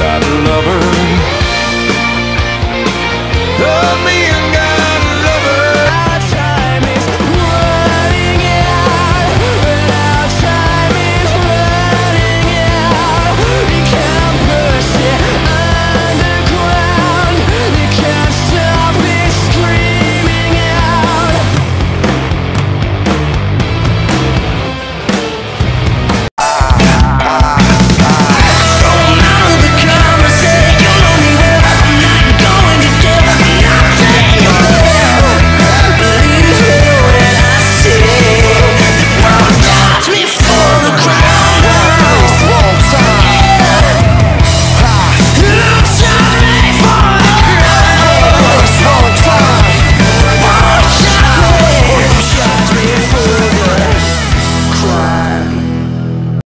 got a lover.